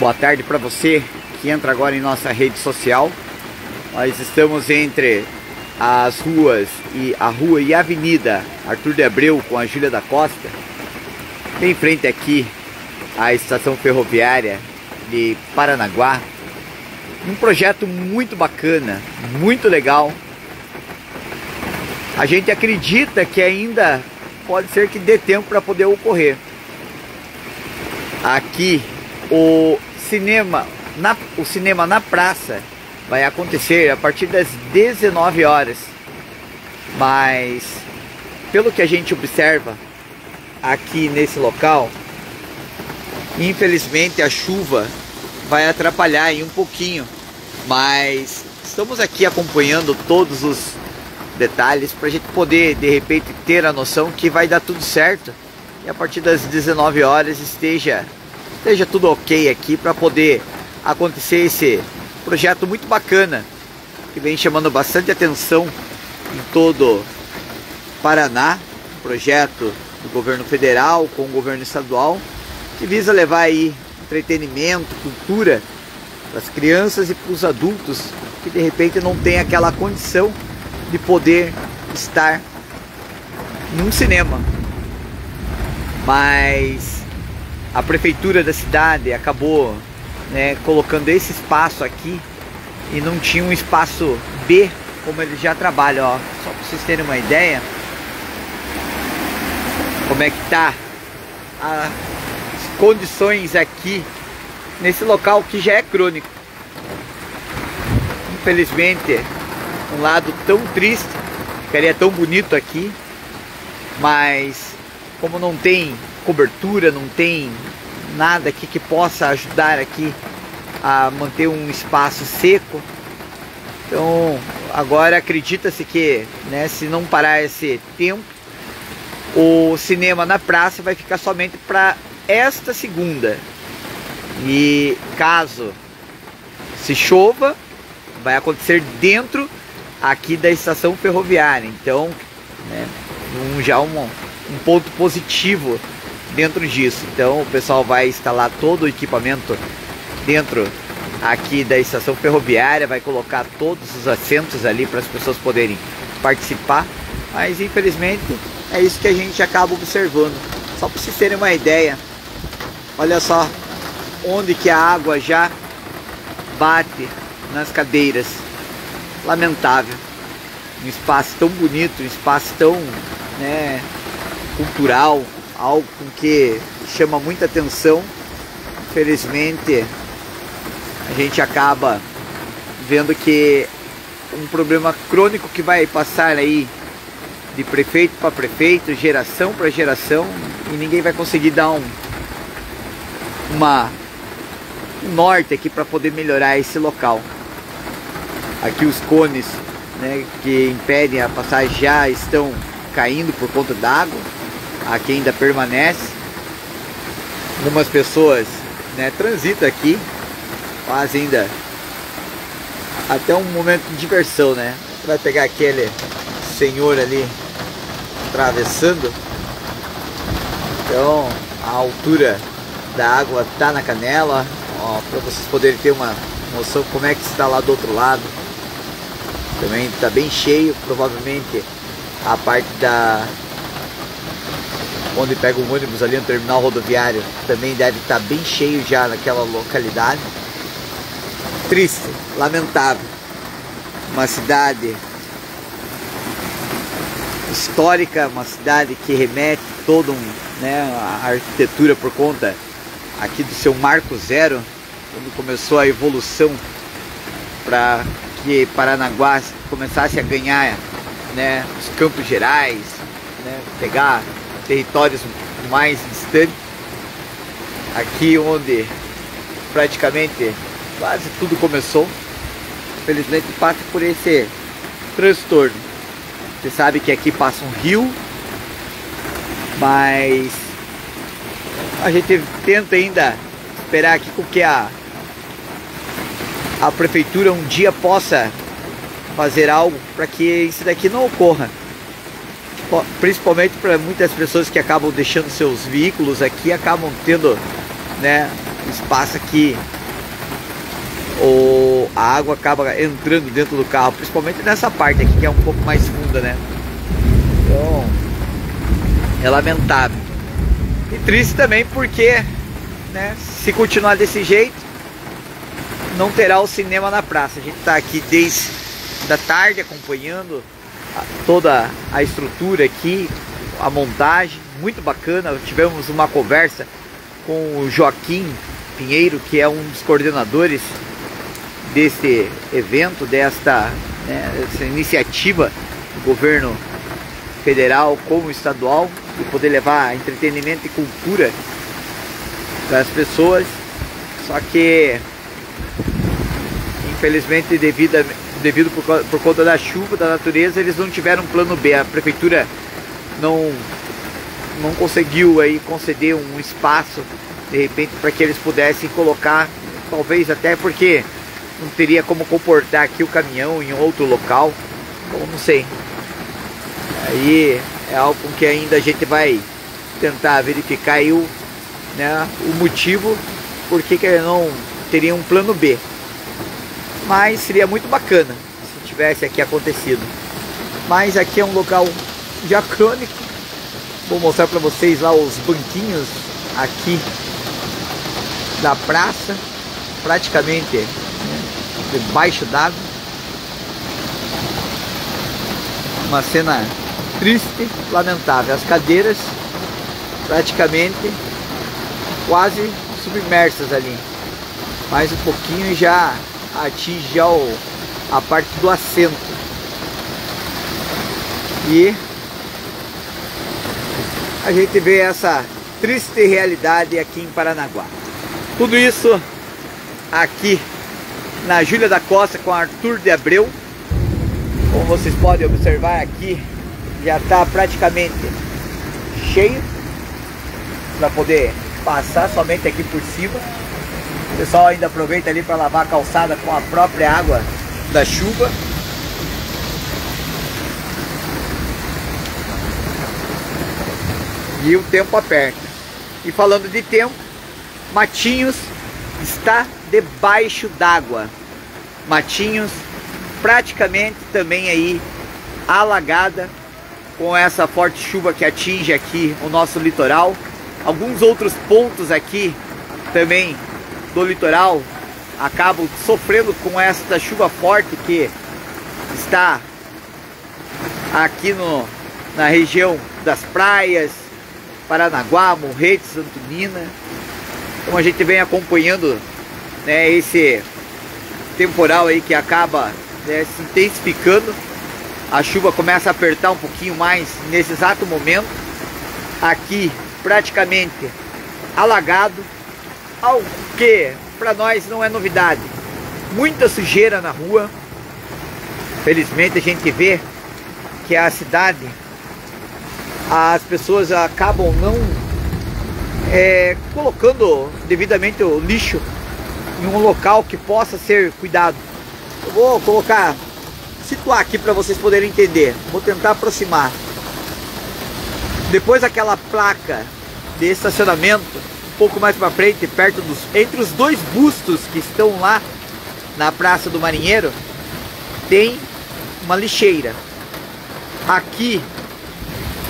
Boa tarde para você que entra agora em nossa rede social. Nós estamos entre as ruas e a rua e a avenida Arthur de Abreu com a Júlia da Costa. Bem em frente aqui à estação ferroviária de Paranaguá. Um projeto muito bacana, muito legal. A gente acredita que ainda pode ser que dê tempo para poder ocorrer. Aqui o cinema na, o cinema na praça vai acontecer a partir das 19 horas. Mas pelo que a gente observa aqui nesse local, infelizmente a chuva vai atrapalhar em um pouquinho, mas estamos aqui acompanhando todos os detalhes para a gente poder de repente ter a noção que vai dar tudo certo e a partir das 19 horas esteja esteja tudo ok aqui para poder acontecer esse projeto muito bacana que vem chamando bastante atenção em todo Paraná, um projeto do governo federal com o governo estadual que visa levar aí entretenimento, cultura para as crianças e para os adultos que de repente não tem aquela condição de poder estar num cinema. Mas a prefeitura da cidade acabou né, colocando esse espaço aqui e não tinha um espaço B como eles já trabalham, ó. Só para vocês terem uma ideia como é que tá as condições aqui nesse local que já é crônico. Infelizmente, um lado tão triste, ficaria tão bonito aqui, mas como não tem cobertura, não tem nada aqui que possa ajudar aqui a manter um espaço seco. Então agora acredita-se que né, se não parar esse tempo, o cinema na praça vai ficar somente para esta segunda. E caso se chova, vai acontecer dentro aqui da estação ferroviária. Então, né, um, já um, um ponto positivo dentro disso. Então o pessoal vai instalar todo o equipamento dentro aqui da estação ferroviária, vai colocar todos os assentos ali para as pessoas poderem participar. Mas infelizmente é isso que a gente acaba observando. Só para vocês terem uma ideia, olha só onde que a água já bate nas cadeiras. Lamentável. Um espaço tão bonito, um espaço tão né, cultural, algo que chama muita atenção. Infelizmente, a gente acaba vendo que um problema crônico que vai passar aí de prefeito para prefeito, geração para geração, e ninguém vai conseguir dar um uma um norte aqui para poder melhorar esse local. Aqui os cones né, que impedem a passagem já estão caindo por conta d'água aqui ainda permanece. Algumas pessoas né, transitam aqui, fazem ainda até um momento de diversão, né? Vai pegar aquele senhor ali atravessando. Então a altura da água tá na canela, para vocês poderem ter uma noção como é que está lá do outro lado. Também está bem cheio, provavelmente a parte da onde pega o ônibus ali no terminal rodoviário, também deve estar bem cheio já naquela localidade. Triste, lamentável. Uma cidade histórica, uma cidade que remete todo um, né, a arquitetura por conta aqui do seu Marco Zero, quando começou a evolução para que Paranaguá começasse a ganhar né, os campos gerais, né, pegar territórios mais distantes, aqui onde praticamente quase tudo começou, infelizmente passa por esse transtorno. Você sabe que aqui passa um rio, mas a gente tenta ainda esperar aqui com que a, a prefeitura um dia possa fazer algo para que isso daqui não ocorra principalmente para muitas pessoas que acabam deixando seus veículos aqui, acabam tendo né, espaço aqui ou a água acaba entrando dentro do carro, principalmente nessa parte aqui que é um pouco mais funda, né? Então, é lamentável. E triste também porque, né, se continuar desse jeito, não terá o cinema na praça. A gente está aqui desde da tarde acompanhando toda a estrutura aqui, a montagem, muito bacana. Tivemos uma conversa com o Joaquim Pinheiro, que é um dos coordenadores desse evento, desta né, iniciativa do governo federal como estadual, de poder levar entretenimento e cultura para as pessoas. Só que, infelizmente, devido, a, devido por, por conta da chuva, da natureza, eles não tiveram um plano B. A prefeitura não, não conseguiu aí conceder um espaço, de repente, para que eles pudessem colocar, talvez até porque não teria como comportar aqui o caminhão em outro local. Ou não sei. Aí é algo que ainda a gente vai tentar verificar aí o, né, o motivo por que, que não teria um plano B. Mas seria muito bacana se tivesse aqui acontecido. Mas aqui é um local diacrônico. Vou mostrar para vocês lá os banquinhos aqui da praça. Praticamente debaixo d'água. Uma cena triste, lamentável. As cadeiras praticamente quase submersas ali. Mais um pouquinho já atinge a parte do assento. E a gente vê essa triste realidade aqui em Paranaguá. Tudo isso aqui na Júlia da Costa com Arthur de Abreu. Como vocês podem observar aqui, já está praticamente cheio para poder passar somente aqui por cima. Pessoal ainda aproveita ali para lavar a calçada com a própria água da chuva. E o tempo aperta. E falando de tempo, Matinhos está debaixo d'água. Matinhos praticamente também aí alagada com essa forte chuva que atinge aqui o nosso litoral. Alguns outros pontos aqui também do litoral acabam sofrendo com esta chuva forte que está aqui no, na região das praias, Paranaguá, Morretes, Santo Nina. Então a gente vem acompanhando né, esse temporal aí que acaba né, se intensificando. A chuva começa a apertar um pouquinho mais nesse exato momento. Aqui praticamente alagado, algo que para nós não é novidade. Muita sujeira na rua. Felizmente a gente vê que a cidade, as pessoas acabam não é, colocando devidamente o lixo em um local que possa ser cuidado. Eu vou colocar, situar aqui para vocês poderem entender. Vou tentar aproximar. Depois daquela placa de estacionamento, pouco mais para frente, perto dos entre os dois bustos que estão lá na Praça do Marinheiro, tem uma lixeira. Aqui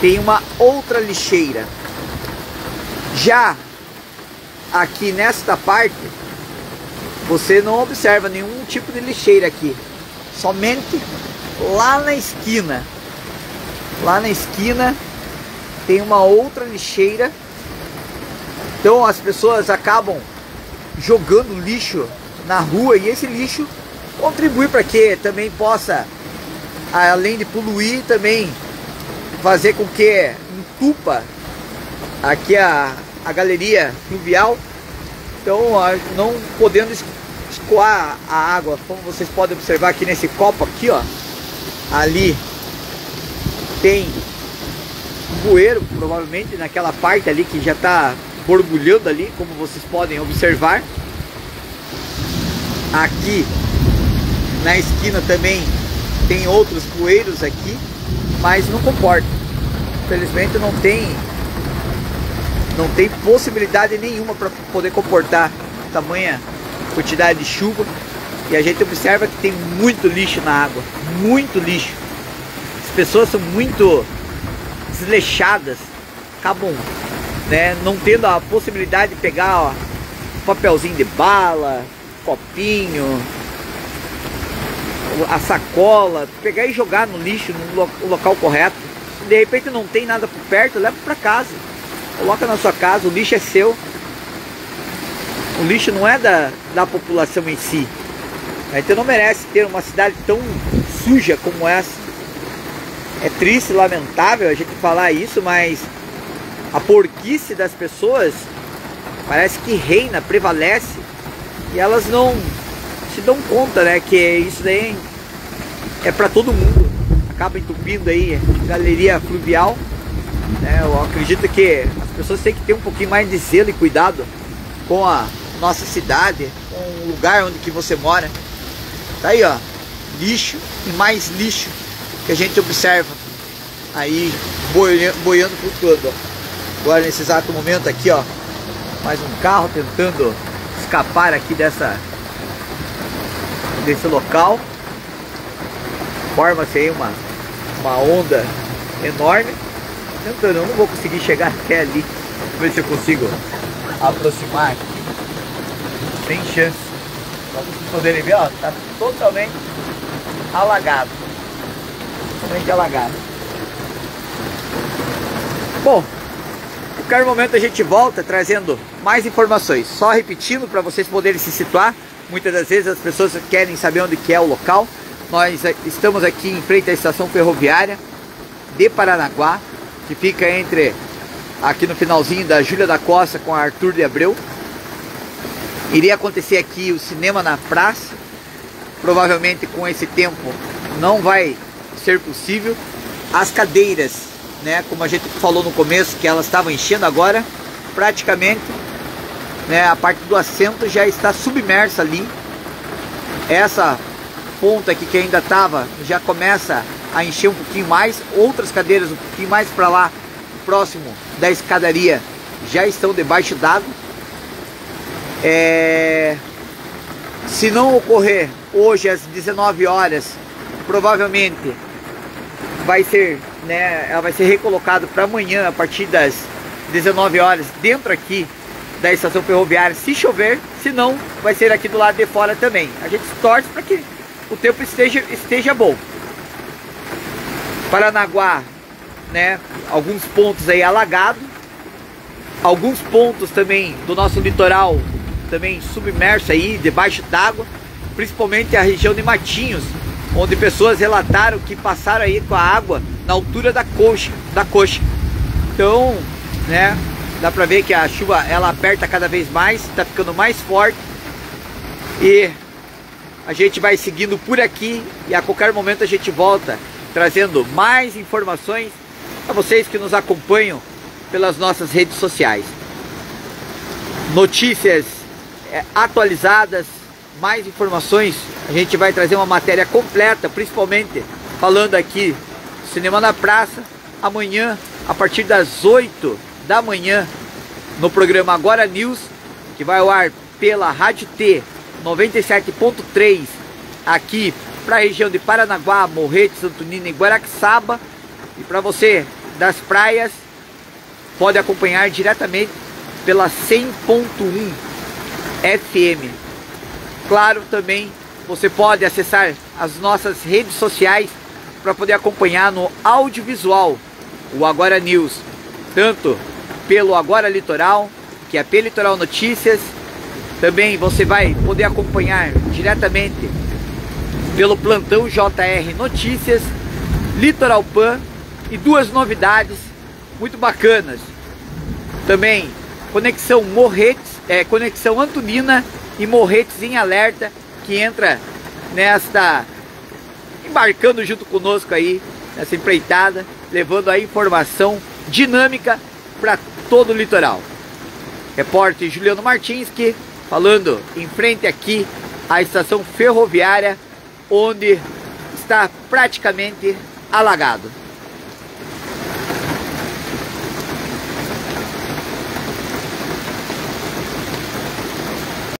tem uma outra lixeira. Já aqui nesta parte você não observa nenhum tipo de lixeira aqui. Somente lá na esquina. Lá na esquina tem uma outra lixeira. Então as pessoas acabam jogando lixo na rua e esse lixo contribui para que também possa, além de poluir, também fazer com que entupa aqui a, a galeria fluvial. Então, não podendo escoar a água, como vocês podem observar aqui nesse copo aqui, ó, ali tem um bueiro, provavelmente naquela parte ali que já está borbulhando ali, como vocês podem observar. Aqui na esquina também tem outros bueiros aqui, mas não comporta. Infelizmente não tem não tem possibilidade nenhuma para poder comportar tamanha quantidade de chuva. E a gente observa que tem muito lixo na água, muito lixo. As pessoas são muito desleixadas, acabam né, não tendo a possibilidade de pegar ó, papelzinho de bala, copinho, a sacola, pegar e jogar no lixo no local correto. De repente não tem nada por perto, leva para casa. Coloca na sua casa, o lixo é seu. O lixo não é da, da população em si. Gente não merece ter uma cidade tão suja como essa. É triste, lamentável a gente falar isso, mas a porquice das pessoas parece que reina, prevalece e elas não se dão conta, né, que isso daí é para todo mundo. Acaba entupindo aí galeria fluvial. Né? Eu acredito que as pessoas têm que ter um pouquinho mais de zelo e cuidado com a nossa cidade, com o lugar onde que você mora. Tá aí, ó, lixo e mais lixo que a gente observa aí boiando, por tudo. Agora nesse exato momento aqui, ó, mais um carro tentando escapar aqui dessa desse local. Forma-se aí uma, uma onda enorme. Tentando, eu não vou conseguir chegar até ali. Vou ver se eu consigo aproximar aqui. Sem chance. Pra vocês poderem ver, ó, tá totalmente alagado. Totalmente alagado. Bom, qualquer momento a gente volta trazendo mais informações. Só repetindo para vocês poderem se situar. Muitas das vezes as pessoas querem saber onde que é o local. Nós estamos aqui em frente à estação ferroviária de Paranaguá, que fica entre aqui no finalzinho da Júlia da Costa com a Arthur de Abreu. Iria acontecer aqui o cinema na praça. Provavelmente com esse tempo não vai ser possível. As cadeiras, né, como a gente falou no começo, que elas estavam enchendo agora, praticamente né, a parte do assento já está submersa ali. Essa ponta aqui que ainda estava já começa a encher um pouquinho mais. Outras cadeiras um pouquinho mais para lá, próximo da escadaria, já estão debaixo d'água. É... Se não ocorrer hoje às 19 horas, provavelmente vai ser, né, ela vai ser recolocado para amanhã a partir das 19 horas dentro aqui da estação ferroviária se chover, se não, vai ser aqui do lado de fora também. A gente torce para que o tempo esteja, esteja bom. Paranaguá, né, alguns pontos aí alagados, alguns pontos também do nosso litoral também submerso aí, debaixo d'água, principalmente a região de Matinhos, onde pessoas relataram que passaram aí com a água na altura da coxa, da coxa. Então, né, Dá pra ver que a chuva ela aperta cada vez mais, tá ficando mais forte. E a gente vai seguindo por aqui e a qualquer momento a gente volta trazendo mais informações a vocês que nos acompanham pelas nossas redes sociais. Notícias é, atualizadas, mais informações. A gente vai trazer uma matéria completa, principalmente falando aqui Cinema na Praça, amanhã a partir das 8 da manhã no programa Agora News, que vai ao ar pela Rádio T 97.3 aqui para a região de Paranaguá, Morrete, Santo Nino e Guaraxaba. E para você das praias, pode acompanhar diretamente pela 100.1 FM. Claro, também você pode acessar as nossas redes sociais para poder acompanhar no audiovisual o Agora News, tanto pelo Agora Litoral, que é P Litoral Notícias. Também você vai poder acompanhar diretamente pelo plantão JR Notícias, Litoral Pan e duas novidades muito bacanas. Também conexão Morretes, é, conexão Antonina e Morretes em alerta que entra nesta embarcando junto conosco aí nessa empreitada, levando a informação dinâmica para todo o litoral. Repórter Juliano Martins que falando em frente aqui à estação ferroviária onde está praticamente alagado.